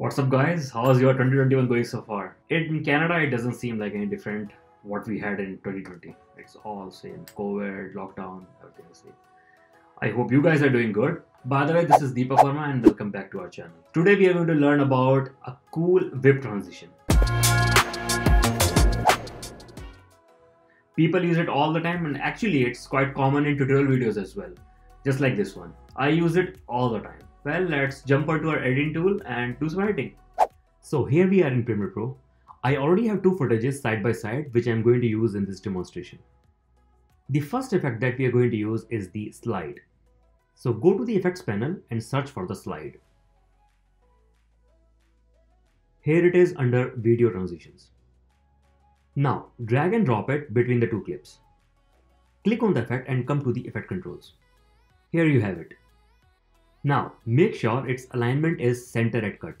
What's up guys? How's your 2021 going so far? In Canada, it doesn't seem like any different what we had in 2020. It's all same. COVID, lockdown, everything is same. I hope you guys are doing good. By the way, this is Deepak Verma and welcome back to our channel. Today we are going to learn about a cool whip transition. People use it all the time and actually it's quite common in tutorial videos as well. Just like this one. I use it all the time. Well, let's jump onto our editing tool and do some editing. So here we are in Premiere Pro. I already have two footages side by side which I'm going to use in this demonstration. The first effect that we are going to use is the slide. So go to the effects panel and search for the slide. Here it is under video transitions. Now drag and drop it between the two clips. Click on the effect and come to the effect controls. Here you have it. Now make sure its alignment is center at cut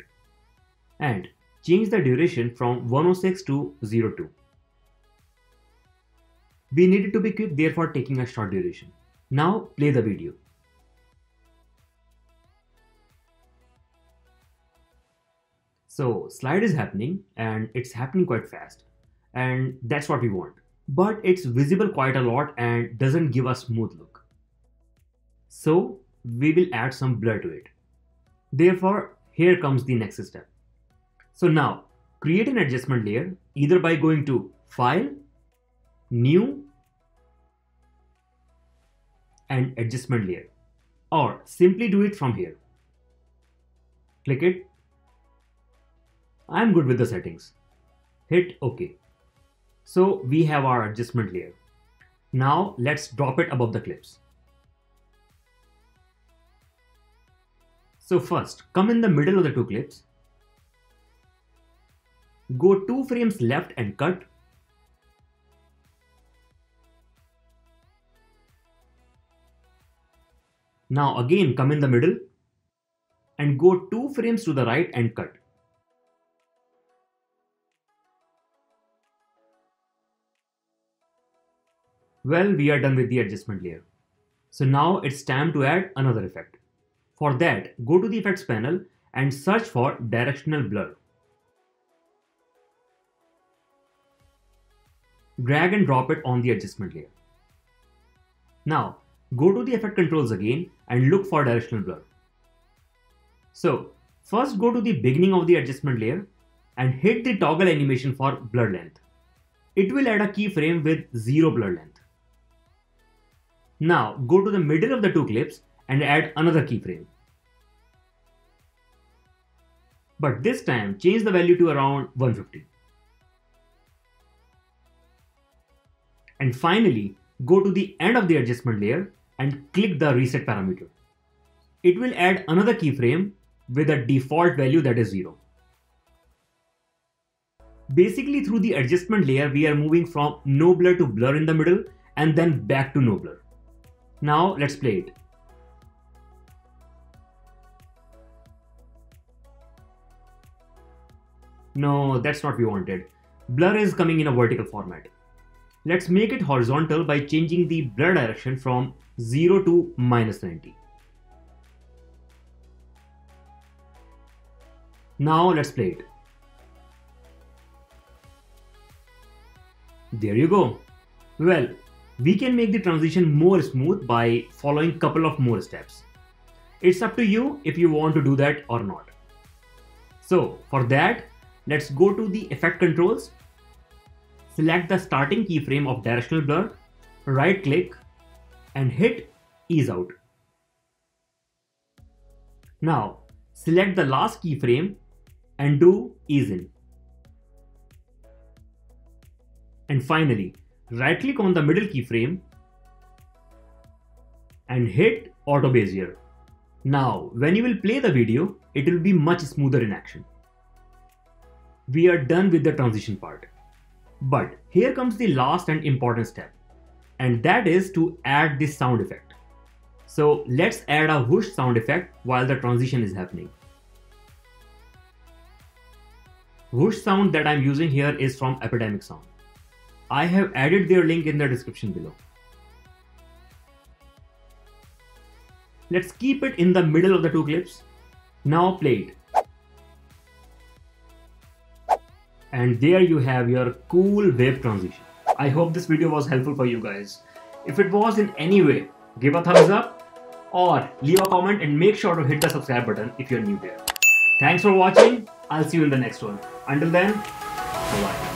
and change the duration from 106 to 02. We need it to be quick therefore taking a short duration. Now play the video. So slide is happening and it's happening quite fast and that's what we want. But it's visible quite a lot and doesn't give a smooth look. So we will add some blur to it. Therefore, here comes the next step. So now, create an adjustment layer either by going to File, New, and Adjustment Layer, or simply do it from here. Click it. I'm good with the settings. Hit OK. So we have our adjustment layer. Now let's drop it above the clips. So first, come in the middle of the two clips. Go two frames left and cut. Now again come in the middle and go two frames to the right and cut. Well, we are done with the adjustment layer. So now it's time to add another effect. For that, go to the effects panel and search for directional blur. Drag and drop it on the adjustment layer. Now, go to the effect controls again and look for directional blur. So, first go to the beginning of the adjustment layer and hit the toggle animation for blur length. It will add a keyframe with zero blur length. Now, go to the middle of the two clips and add another keyframe. But this time change the value to around 150. And finally, go to the end of the adjustment layer and click the reset parameter. It will add another keyframe with a default value that is 0. Basically through the adjustment layer, we are moving from no blur to blur in the middle and then back to no blur. Now let's play it. No, that's not we wanted. Blur is coming in a vertical format. Let's make it horizontal by changing the blur direction from 0 to minus 90. Now let's play it. There you go. Well, we can make the transition more smooth by following a couple of more steps. It's up to you if you want to do that or not. So for that, Let's go to the effect controls. Select the starting keyframe of directional blur, right click and hit ease out. Now select the last keyframe and do ease in. And finally, right click on the middle keyframe and hit auto bezier. Now, when you will play the video, it will be much smoother in action we are done with the transition part. But here comes the last and important step, and that is to add this sound effect. So let's add a whoosh sound effect while the transition is happening. Whoosh sound that I'm using here is from Epidemic Sound. I have added their link in the description below. Let's keep it in the middle of the two clips. Now play it. And there you have your cool wave transition. I hope this video was helpful for you guys. If it was in any way, give a thumbs up or leave a comment and make sure to hit the subscribe button if you're new here. Thanks for watching. I'll see you in the next one. Until then, bye-bye.